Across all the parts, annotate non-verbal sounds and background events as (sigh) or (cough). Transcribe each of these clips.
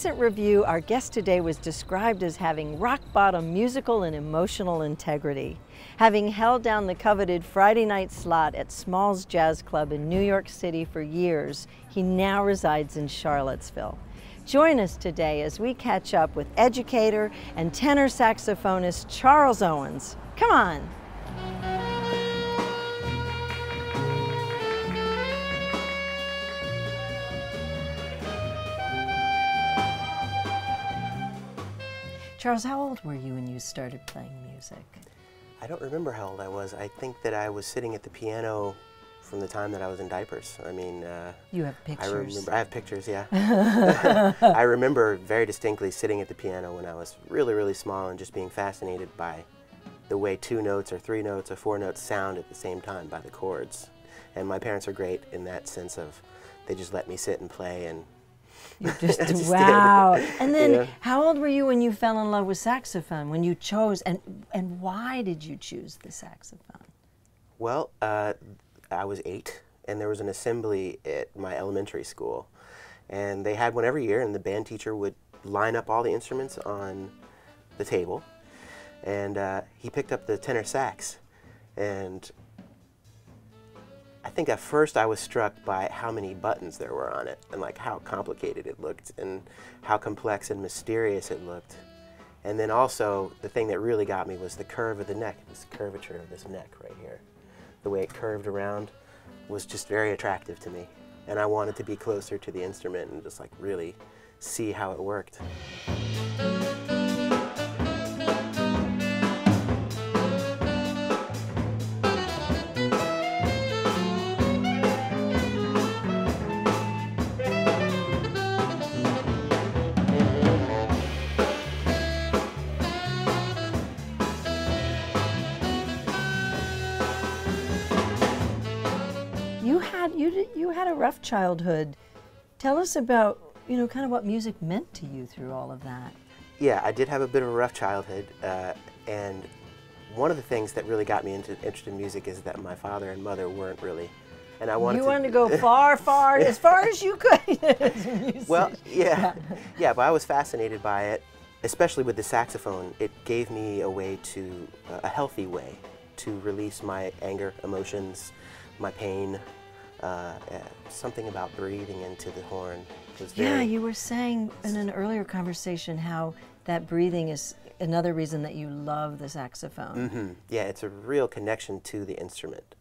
recent review, our guest today was described as having rock bottom musical and emotional integrity. Having held down the coveted Friday night slot at Smalls Jazz Club in New York City for years, he now resides in Charlottesville. Join us today as we catch up with educator and tenor saxophonist Charles Owens. Come on. Charles, how old were you when you started playing music? I don't remember how old I was. I think that I was sitting at the piano from the time that I was in diapers. I mean, uh, You have pictures. I remember. I have pictures. Yeah. (laughs) (laughs) I remember very distinctly sitting at the piano when I was really, really small and just being fascinated by the way two notes or three notes or four notes sound at the same time by the chords. And my parents are great in that sense of they just let me sit and play and You just, (laughs) just did. wow. And then, Yeah. how old were you when you fell in love with saxophone? When you chose, and and why did you choose the saxophone? Well, uh, I was eight, and there was an assembly at my elementary school, and they had one every year, and the band teacher would line up all the instruments on the table, and uh, he picked up the tenor sax, and I think at first I was struck by how many buttons there were on it, and like how complicated it looked, and how complex and mysterious it looked. And then also, the thing that really got me was the curve of the neck, this curvature of this neck right here. The way it curved around was just very attractive to me. And I wanted to be closer to the instrument and just like really see how it worked. You had you did- you had a rough childhood. Tell us about you know kind of what music meant to you through all of that. Yeah, I did have a bit of a rough childhood, uh, and one of the things that really got me into interested in music is that my father and mother weren't really, and I wanted you to. wanted to go (laughs) far, far, as far as you could. (laughs) as a musician. Well, yeah, yeah, but I was fascinated by it, especially with the saxophone. It gave me a way to, a healthy way, to release my anger, emotions, my pain. Uh, uh, something about breathing into the horn was very. Yeah, you were saying in an earlier conversation how that breathing is another reason that you love the saxophone. Mhm. Yeah, it's a real connection to the instrument.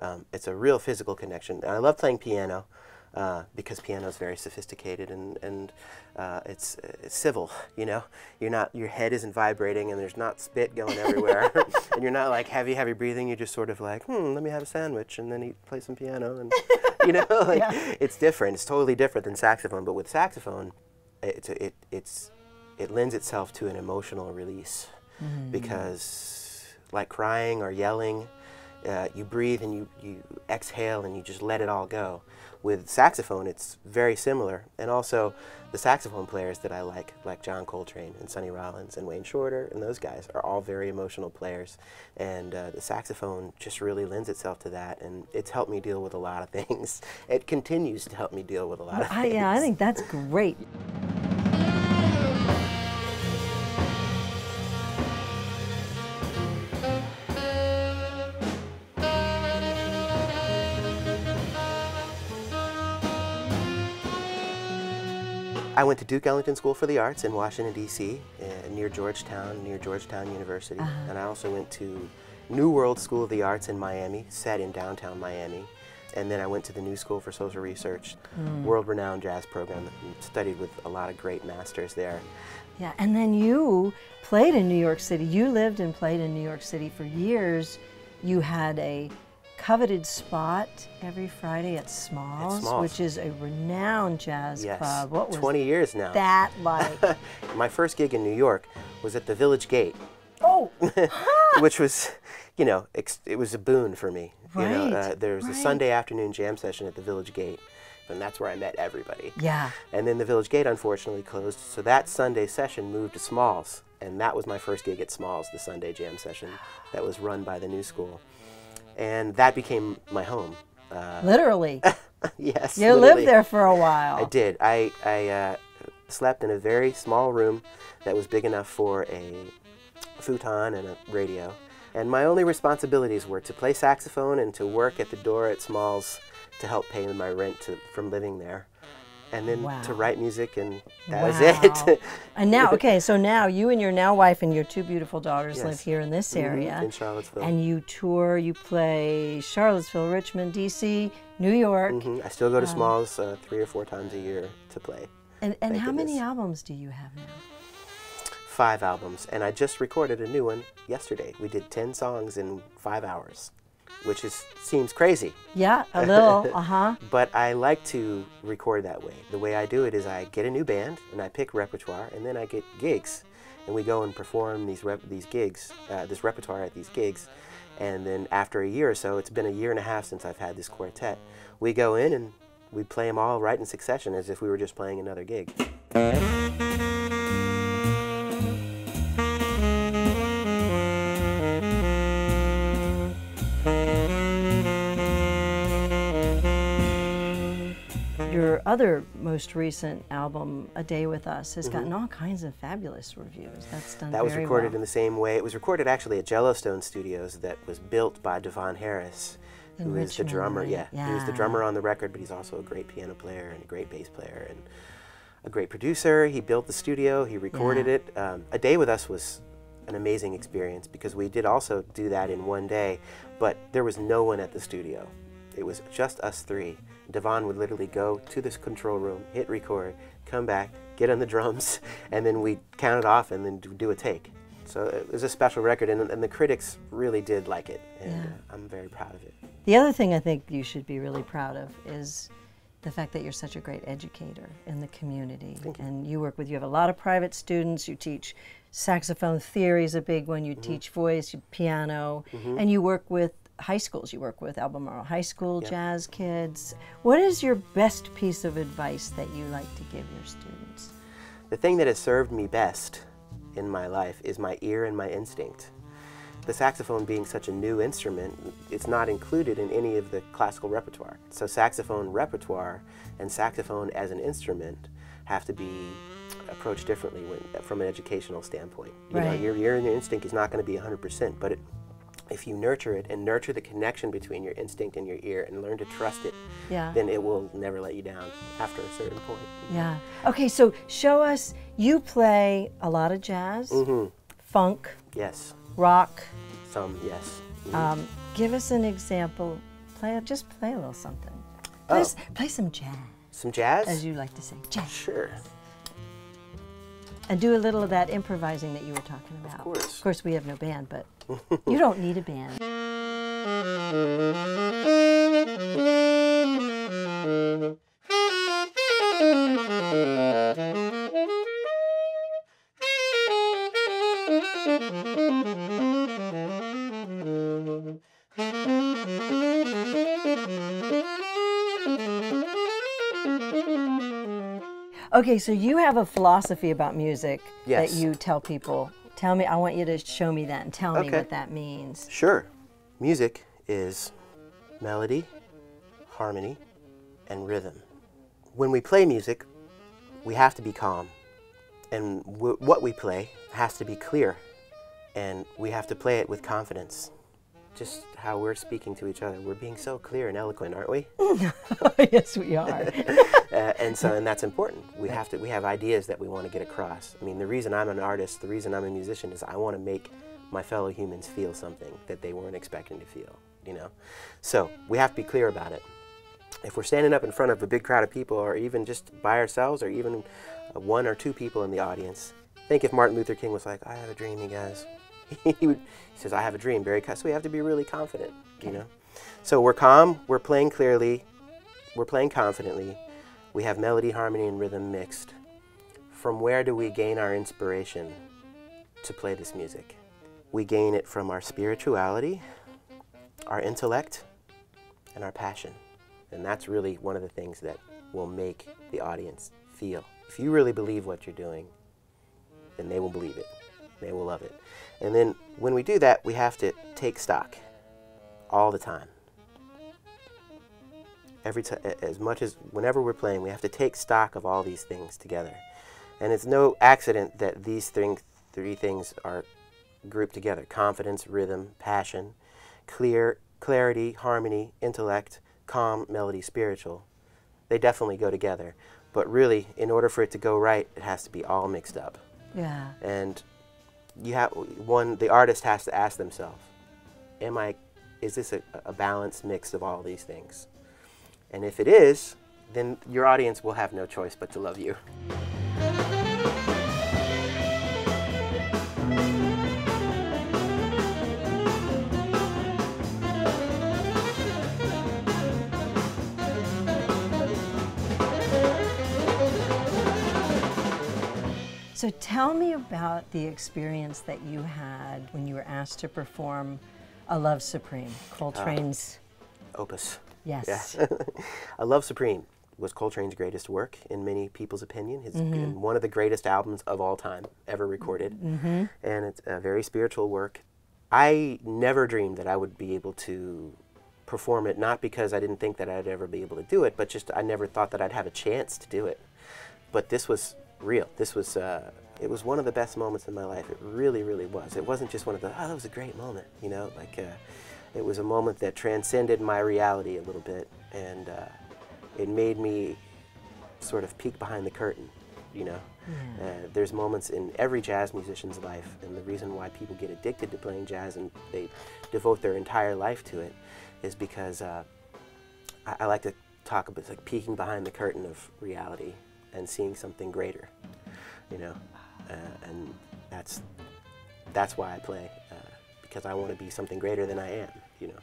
Um, it's a real physical connection. And I love playing piano uh, because piano is very sophisticated and, and uh, it's, uh, civil, you know? You're not, your head isn't vibrating and there's not spit going everywhere. (laughs) and you're not like heavy, heavy breathing. You're just sort of like, hmm, let me have a sandwich and then eat, play some piano. And, you know, (laughs) like, Yeah. it's different. It's totally different than saxophone. But with saxophone, it's, it, it's, it lends itself to an emotional release because like crying or yelling uh, you breathe and you, you exhale and you just let it all go. With saxophone it's very similar. And also the saxophone players that i like like john coltrane and sonny rollins and wayne shorter and those guys are all very emotional players. And uh, the saxophone just really lends itself to that and it's helped me deal with a lot of (laughs) things. It continues to help me deal with a lot of I, things yeah, I think that's great. I went to Duke Ellington School for the Arts in Washington, D.C., uh, near Georgetown, near Georgetown University. And I also went to New World School of the Arts in Miami, set in downtown Miami. And then I went to the New School for Social Research, world renowned jazz program, and studied with a lot of great masters there. Yeah, and then you played in New York City. You lived and played in New York City for years. You had a coveted spot every Friday at Smalls, Smalls. which is a renowned jazz Yes, club. What was 20 years now. that (laughs) like? My first gig in New York was at the Village Gate. oh, (laughs) which was, you know, it was a boon for me. You know, Right, uh, there was a. Sunday afternoon jam session at the Village Gate, and that's where I met everybody. yeah. And then the Village Gate unfortunately closed, so that Sunday session moved to Smalls, and that was my first gig at Smalls, the Sunday jam session that was run by the New School, and that became my home. Uh, Literally. (laughs) yes, You literally. lived there for a while. I did. I, I uh, slept in a very small room that was big enough for a futon and a radio. And my only responsibilities were to play saxophone and to work at the door at Smalls to help pay my rent to, from living there. And then Wow. to write music, and that wow. was it. (laughs) and now, okay, so now you and your now wife and your two beautiful daughters live here in this Mhm, area. in Charlottesville. And you tour, you play Charlottesville, Richmond, D.C., New York. Mhm. I still go to Um, Smalls uh, three or four times a year to play. And, and how many albums do you have now? Five albums, and I just recorded a new one yesterday. We did 10 songs in five hours, which is seems crazy. Yeah, a little, (laughs) uh huh. But I like to record that way. The way I do it is I get a new band and I pick repertoire, and then I get gigs, and we go and perform these rep- these gigs, uh, this repertoire at these gigs, and then after a year or so, it's been a year and a half since I've had this quartet. We go in and we play them all right in succession, as if we were just playing another gig. Other most recent album, A Day with Us, has gotten all kinds of fabulous reviews. That's done Mm-hmm. That was recorded well. in the same way. It was recorded actually at Jellowstone Studios that was built by Devonne Harris, In who is the drummer. right? Yeah, he was the drummer on the record, but he's also a great piano player and a great bass player and a great producer. He built the studio, he recorded Yeah. it. Um, a Day with Us was an amazing experience because we did also do that in one day, but there was no one at the studio. It was just us three. Devonne would literally go to this control room, hit record, come back, get on the drums, (laughs) and then we'd count it off and then do- a take. So it was a special record, and, and the critics really did like it, and Yeah. uh, I'm very proud of it. The other thing I think you should be really proud of is the fact that you're such a great educator in the community. You. And you work with, you have a lot of private students, you teach saxophone theory is a big one, you teach voice, you piano, and you work with high schools. You work with Albemarle High School Yep. jazz kids. What is your best piece of advice that you like to give your students? The thing that has served me best in my life is my ear and my instinct. The saxophone being such a new instrument, it's not included in any of the classical repertoire. So saxophone repertoire and saxophone as an instrument have to be approached differently when, from an educational standpoint. You know, your ear and your instinct is not going to be 100%, but it, if you nurture it and nurture the connection between your instinct and your ear and learn to trust it, Yeah. then it will never let you down after a certain point. Yeah. Okay, so show us, you play a lot of jazz, mm -hmm. funk, Yes. rock. Some, yes. Mhm. Um, give us an example. Play just play a little something. Play, Oh. play some jazz, Some jazz? as you like to say, jazz, Sure. and do a little of that improvising that you were talking about. Of course. Of course, we have no band, but you don't need a band. Okay, so you have a philosophy about music Yes. that you tell people. Tell me, I want you to show me that and tell me what that means. Sure. Music is melody, harmony, and rhythm. When we play music, we have to be calm. And w- what we play has to be clear. And we have to play it with confidence. Just how we're speaking to each other. We're being so clear and eloquent, aren't we? (laughs) yes, we are. (laughs) uh, and so and that's important we have to we have ideas that we want to get across i mean the reason i'm an artist the reason i'm a musician is i want to make my fellow humans feel something that they weren't expecting to feel you know so we have to be clear about it if we're standing up in front of a big crowd of people or even just by ourselves or even uh, one or two people in the audience think if martin luther king was like i have a dream you guys (laughs) he, would, says i have a dream co-" so we have to be really confident you know so we're calm we're playing clearly we're playing confidently. We have melody, harmony, and rhythm mixed. From where do we gain our inspiration to play this music? We gain it from our spirituality, our intellect, and our passion. And that's really one of the things that will make the audience feel. If you really believe what you're doing, then they will believe it. They will love it. And then when we do that, we have to take stock all the time every time as much as whenever we're playing we have to take stock of all these things together And it's no accident that these thing, three things are grouped together confidence, rhythm, passion, clear, clarity, harmony, intellect, calm, melody, spiritual. They definitely go together. But really, in order for it to go right, it has to be all mixed up. Yeah. And you have one. The artist has to ask themselves, "Am I? Is this a, a balanced mix of all these things?" And if it is, then your audience will have no choice but to love you. So tell me about the experience that you had when you were asked to perform A Love Supreme, Coltrane's Opus. Yes. Yes. (laughs) A Love Supreme was Coltrane's greatest work, in many people's opinion. It's Mm-hmm. one of the greatest albums of all time ever recorded. Mm-hmm. And it's a very spiritual work. I never dreamed that I would be able to perform it, not because I didn't think that I'd ever be able to do it, but just I never thought that I'd have a chance to do it. But this was real. This was, uh, it was one of the best moments in my life. It really, really was. It wasn't just one of the, oh, that was a great moment, you know, like, uh, it was a moment that transcended my reality a little bit, and uh, it made me sort of peek behind the curtain. You know, uh, there's moments in every jazz musician's life, and the reason why people get addicted to playing jazz and they devote their entire life to it is because uh, I, I like to talk about like peeking behind the curtain of reality and seeing something greater. You know, uh, and that's that's why I play uh, because I want to be something greater than I am. You know.